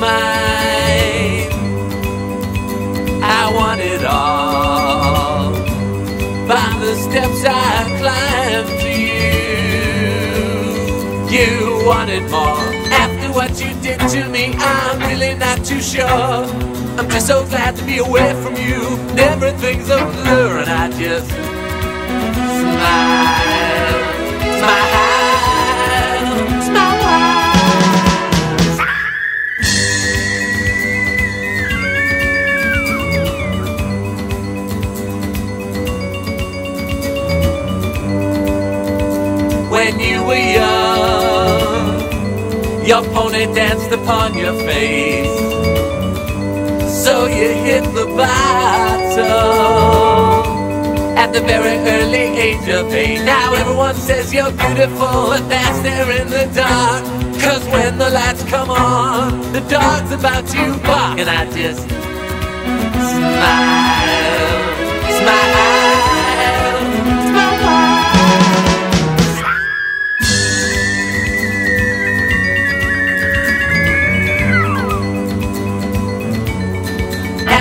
mine. I want it all by the steps I climbed to you. You wanted more. After what you did to me, I'm really not too sure. I'm just so glad to be away from you. Everything's a blur, and I just smile. You were young. Your pony danced upon your face. So you hit the bottom at the very early age of eight. Now everyone says you're beautiful, but that's there in the dark. Cause when the lights come on, the dog's about to bark, and I just smile,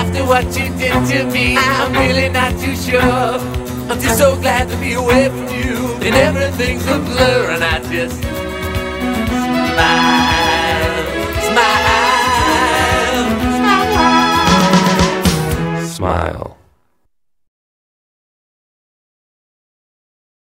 After what you did to me, I'm really not too sure. I'm just so glad to be away from you. And everything's a blur, and I just smile.